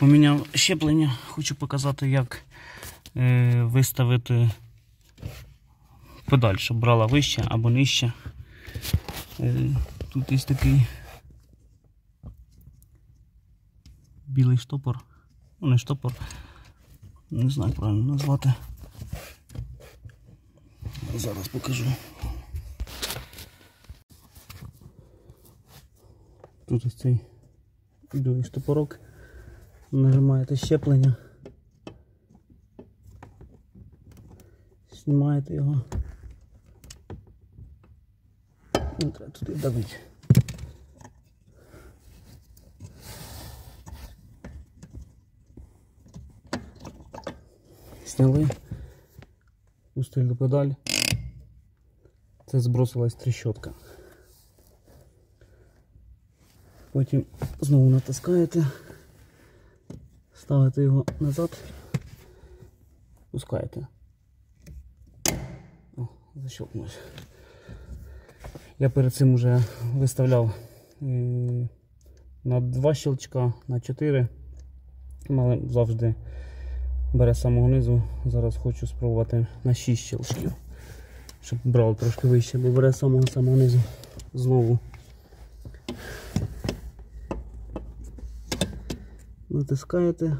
Поміняв щеплення, хочу показати, як е, виставити педаль, щоб брала вище або нижче. Е, тут є такий білий штопор. Ну, не штопор, не знаю правильно назвати. Зараз покажу. Тут ось цей білий штопорок. Нажимаєте щеплення. Знімаєте його. Не треба туди давити. Сняли, пустили педаль. Це збросилась тріщотка. Потім знову натискаєте, ставите його назад, пускаєте. О. Я перед цим вже виставляв е, на два щелчка, на 4. Але завжди бере з самого низу. Зараз хочу спробувати на 6 щелчків. Щоб брав трошки вище, бо бере самого самого низу знову. Натискаєте.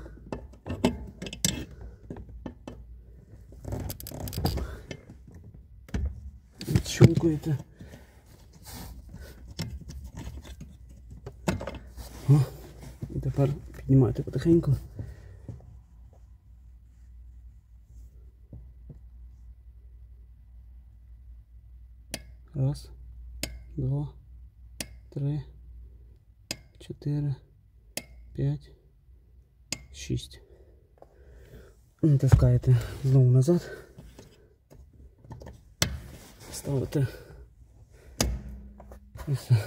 Відщелкуєте. О, і тепер піднімаєте потихеньку. Раз, два, три, чотири, п'ять, шість. Натискаєте знову назад. Ставите. І все.